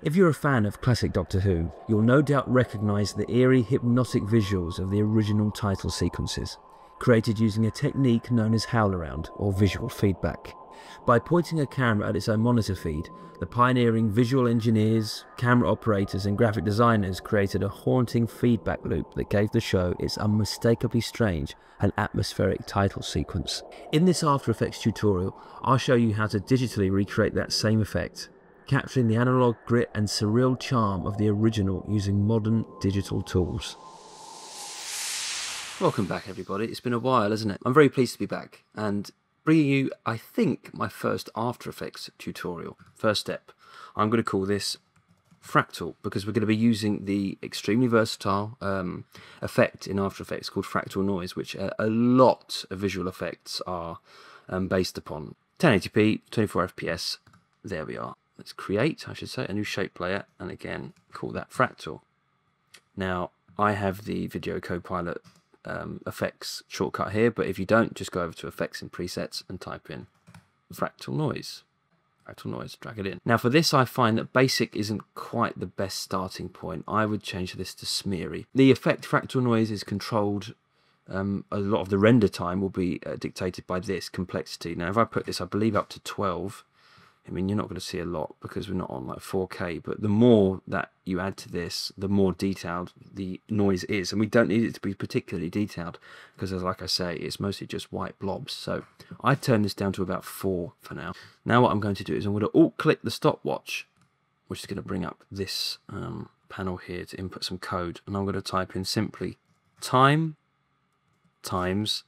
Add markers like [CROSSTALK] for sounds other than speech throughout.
If you're a fan of classic Doctor Who, you'll no doubt recognise the eerie hypnotic visuals of the original title sequences, created using a technique known as howl around or visual feedback. By pointing a camera at its own monitor feed, the pioneering visual engineers, camera operators, and graphic designers created a haunting feedback loop that gave the show its unmistakably strange and atmospheric title sequence. In this After Effects tutorial, I'll show you how to digitally recreate that same effect, capturing the analog grit and surreal charm of the original using modern digital tools. Welcome back, everybody. It's been a while, isn't it? I'm very pleased to be back, and bringing you, I think, my first After Effects tutorial. First step, I'm going to call this fractal because we're going to be using the extremely versatile um, effect in After Effects called fractal noise, which a, a lot of visual effects are um, based upon. 1080p, 24 fps, there we are. Let's create, I should say, a new shape layer and again call that fractal. Now, I have the Video Copilot um, effects shortcut here, but if you don't, just go over to effects and presets and type in fractal noise. Fractal noise, drag it in. Now for this, I find that basic isn't quite the best starting point. I would change this to smeary. The effect fractal noise is controlled um, a lot of the render time will be uh, dictated by this complexity. Now, if I put this, I believe, up to 12, I mean, you're not going to see a lot because we're not on like 4K, but the more that you add to this, the more detailed the noise is. And we don't need it to be particularly detailed because, as like I say, it's mostly just white blobs. So I turn this down to about 4 for now. Now what I'm going to do is I'm going to alt-click the stopwatch, which is going to bring up this um, panel here to input some code. And I'm going to type in simply time times,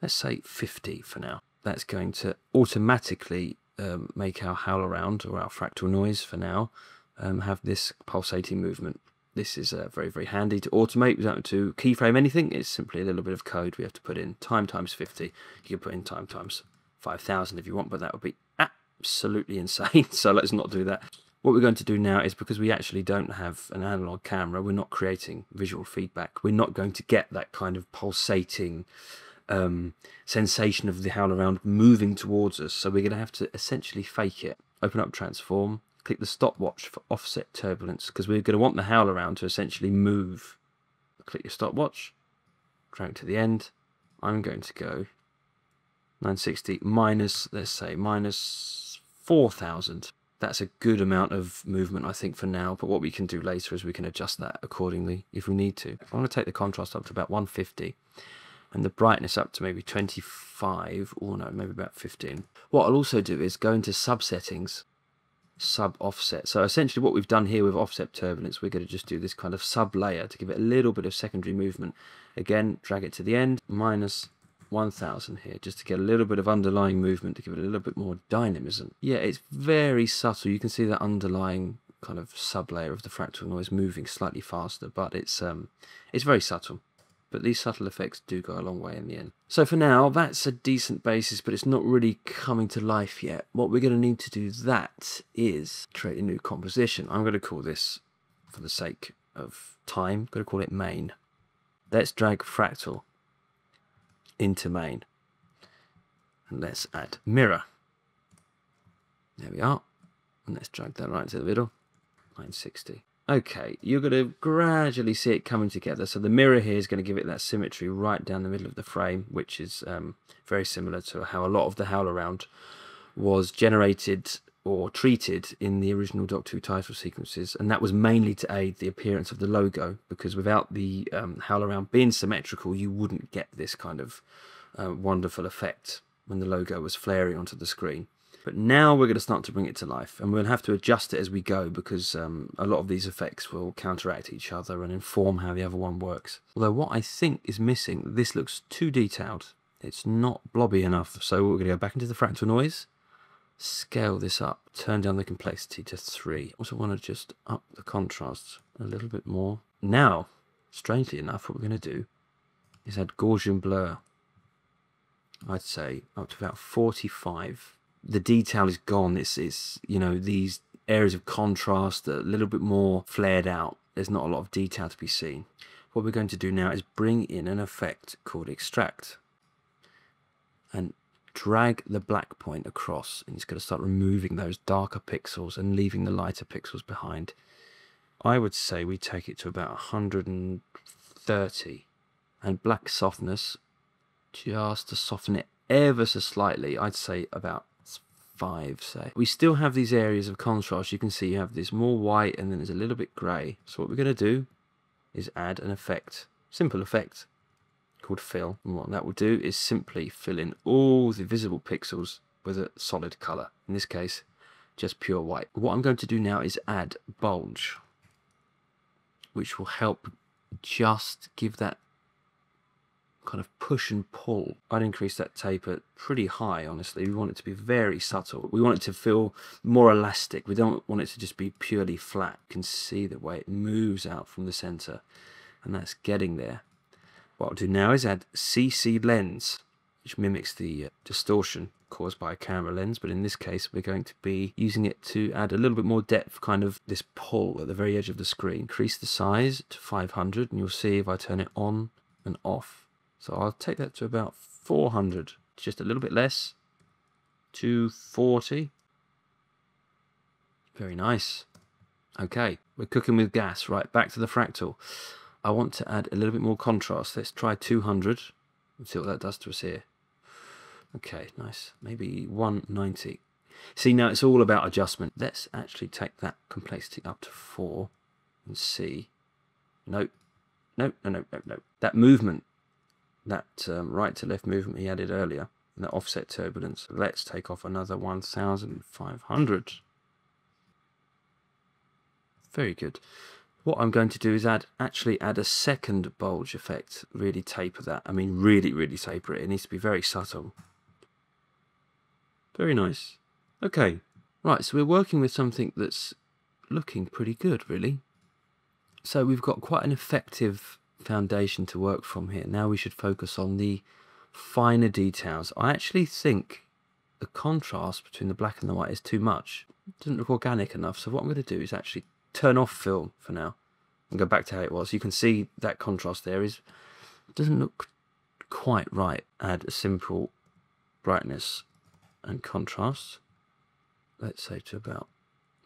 let's say 50 for now. That's going to automatically um, make our howl around or our fractal noise for now um, have this pulsating movement. This is uh, very, very handy to automate without to keyframe anything. It's simply a little bit of code we have to put in. Time times 50. You can put in time times 5,000 if you want, but that would be absolutely [LAUGHS] insane. so let's not do that. What we're going to do now is because we actually don't have an analog camera, we're not creating visual feedback. We're not going to get that kind of pulsating um, sensation of the howl around moving towards us. So we're going to have to essentially fake it. Open up transform, click the stopwatch for offset turbulence because we're going to want the howl around to essentially move. Click your stopwatch, drag to the end. I'm going to go 960 minus, let's say, minus 4,000. That's a good amount of movement, I think, for now. But what we can do later is we can adjust that accordingly if we need to. I'm going to take the contrast up to about 150 and the brightness up to maybe 25 or no maybe about 15 what I'll also do is go into sub settings sub offset so essentially what we've done here with offset turbulence we're going to just do this kind of sub layer to give it a little bit of secondary movement. Again drag it to the end minus 1000 here just to get a little bit of underlying movement to give it a little bit more dynamism. Yeah it's very subtle. You can see that underlying kind of sub layer of the fractal noise moving slightly faster but it's um it's very subtle but these subtle effects do go a long way in the end. So for now, that's a decent basis, but it's not really coming to life yet. What we're going to need to do that is create a new composition. I'm going to call this, for the sake of time, I'm going to call it main. Let's drag fractal into main. And let's add mirror. There we are. And let's drag that right to the middle. 960. Okay, you're going to gradually see it coming together. So the mirror here is going to give it that symmetry right down the middle of the frame, which is um, very similar to how a lot of the howl around was generated or treated in the original Doctor Who title sequences, and that was mainly to aid the appearance of the logo, because without the um, Howlaround being symmetrical, you wouldn't get this kind of uh, wonderful effect when the logo was flaring onto the screen. But now we're going to start to bring it to life, and we'll have to adjust it as we go because um, a lot of these effects will counteract each other and inform how the other one works. Although what I think is missing, this looks too detailed. It's not blobby enough, so we're going to go back into the fractal noise, scale this up, turn down the complexity to 3. Also want to just up the contrast a little bit more. Now, strangely enough, what we're going to do is add Gaussian blur. I'd say up to about 45 the detail is gone. It's it's you know these areas of contrast are a little bit more flared out. There's not a lot of detail to be seen. What we're going to do now is bring in an effect called extract and drag the black point across and it's going to start removing those darker pixels and leaving the lighter pixels behind. I would say we take it to about 130 and black softness just to soften it ever so slightly. I'd say about five, say. We still have these areas of contrast. You can see you have this more white and then there's a little bit grey. So what we're going to do is add an effect, simple effect called fill. And what that will do is simply fill in all the visible pixels with a solid colour. In this case, just pure white. What I'm going to do now is add bulge, which will help just give that kind of push and pull. I'd increase that taper pretty high, honestly. We want it to be very subtle. We want it to feel more elastic. We don't want it to just be purely flat. You can see the way it moves out from the center, and that's getting there. What I'll do now is add CC lens, which mimics the uh, distortion caused by a camera lens, but in this case we're going to be using it to add a little bit more depth, kind of this pull at the very edge of the screen. Increase the size to 500, and you'll see if I turn it on and off, so I'll take that to about 400, just a little bit less, 240. Very nice. Okay, we're cooking with gas. Right, back to the fractal. I want to add a little bit more contrast. Let's try 200 and see what that does to us here. Okay, nice. Maybe 190. See, now it's all about adjustment. Let's actually take that complexity up to 4 and see. Nope. Nope, no, no, no, no. That movement that um, right to left movement he added earlier, that offset turbulence. Let's take off another 1500. Very good. What I'm going to do is add actually add a second bulge effect, really taper that. I mean really, really taper it. It needs to be very subtle. Very nice. Okay, right, so we're working with something that's looking pretty good, really. So we've got quite an effective foundation to work from here. Now we should focus on the finer details. I actually think the contrast between the black and the white is too much. It doesn't look organic enough. So what I'm going to do is actually turn off fill for now and go back to how it was. You can see that contrast there is doesn't look quite right. Add a simple brightness and contrast. Let's say to about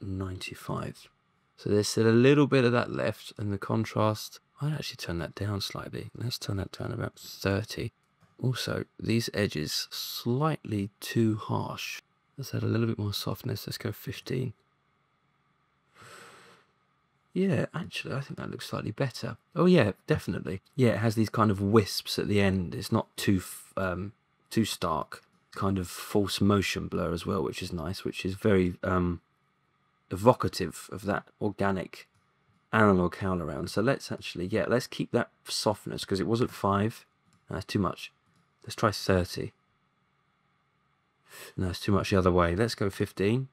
95. So there's still a little bit of that left and the contrast I'd actually turn that down slightly. Let's turn that down about 30. Also, these edges slightly too harsh. Let's add a little bit more softness. Let's go 15. Yeah, actually, I think that looks slightly better. Oh yeah, definitely. Yeah, it has these kind of wisps at the end. It's not too um, too stark. Kind of false motion blur as well, which is nice, which is very um, evocative of that organic analog howl around. So let's actually, yeah, let's keep that softness because it was at 5. That's too much. Let's try 30. No, it's too much the other way. Let's go 15.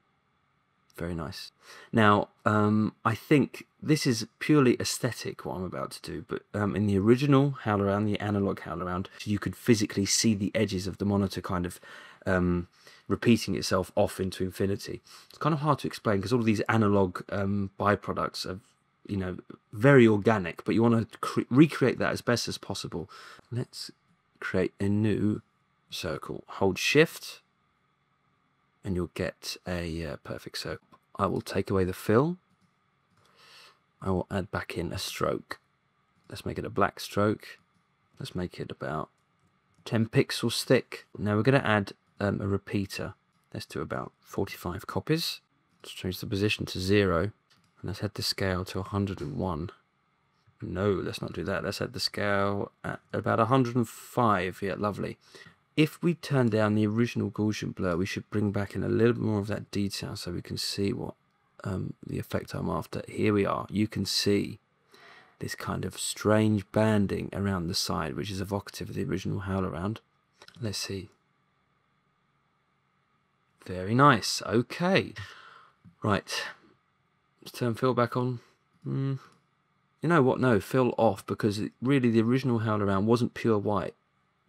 Very nice. Now, um, I think this is purely aesthetic, what I'm about to do, but um, in the original Howl Around, the analog Howl Around, you could physically see the edges of the monitor kind of um, repeating itself off into infinity. It's kind of hard to explain because all of these analog um, byproducts are you know, very organic, but you want to recreate that as best as possible. Let's create a new circle. Hold shift and you'll get a uh, perfect circle. I will take away the fill. I will add back in a stroke. Let's make it a black stroke. Let's make it about 10 pixels thick. Now we're going to add um, a repeater. Let's do about 45 copies. Let's change the position to zero. Let's head the scale to 101. No, let's not do that. Let's set the scale at about 105. Yeah, lovely. If we turn down the original Gaussian blur, we should bring back in a little bit more of that detail so we can see what um, the effect I'm after. Here we are. You can see this kind of strange banding around the side, which is evocative of the original Howl Around. Let's see. Very nice. Okay. Right. Let's turn fill back on. Mm. You know what? No, fill off because it, really the original Howl Around wasn't pure white.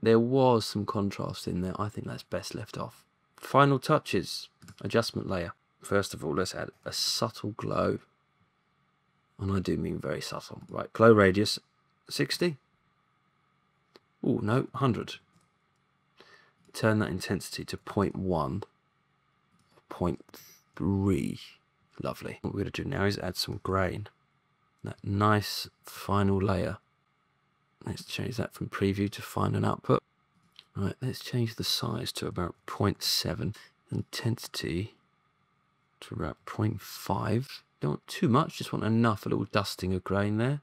There was some contrast in there. I think that's best left off. Final touches. Adjustment layer. First of all, let's add a subtle glow. And I do mean very subtle. Right, glow radius 60. Oh, no, 100. turn that intensity to 0.1, 0.3. Lovely. What we're going to do now is add some grain. That nice final layer. Let's change that from preview to final output. Right, let's change the size to about 0.7. Intensity to about 0.5. Don't want too much, just want enough, a little dusting of grain there.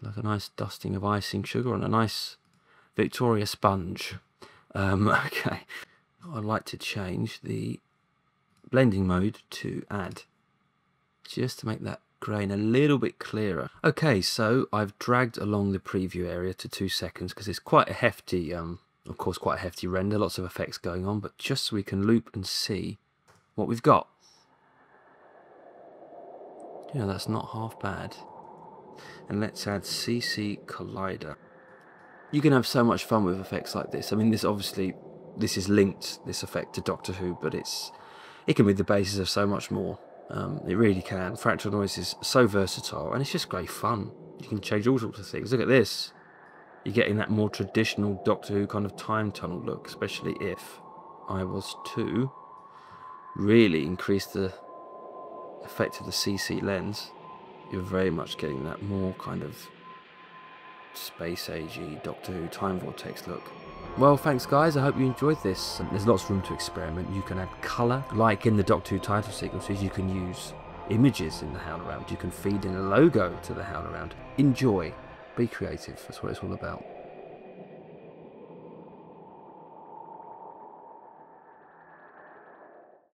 Like a nice dusting of icing sugar on a nice Victoria sponge. Um, [LAUGHS] okay, I'd like to change the blending mode to add, just to make that grain a little bit clearer. Okay, so I've dragged along the preview area to two seconds because it's quite a hefty, um, of course, quite a hefty render, lots of effects going on, but just so we can loop and see what we've got. Yeah, that's not half bad. And let's add CC Cylinder. You can have so much fun with effects like this. I mean, this obviously, this is linked, this effect, to Doctor Who, but it's it can be the basis of so much more. Um, it really can. Fractal noise is so versatile, and it's just great fun. You can change all sorts of things. Look at this. You're getting that more traditional Doctor Who kind of time tunnel look, especially if I was to really increase the effect of the CC lens. You're very much getting that more kind of space agey Doctor Who time vortex look. Well, thanks guys, I hope you enjoyed this. There's lots of room to experiment. You can add colour, like in the Doctor Who title sequences, you can use images in the HowlRound. You can feed in a logo to the HowlRound. Enjoy, be creative, that's what it's all about.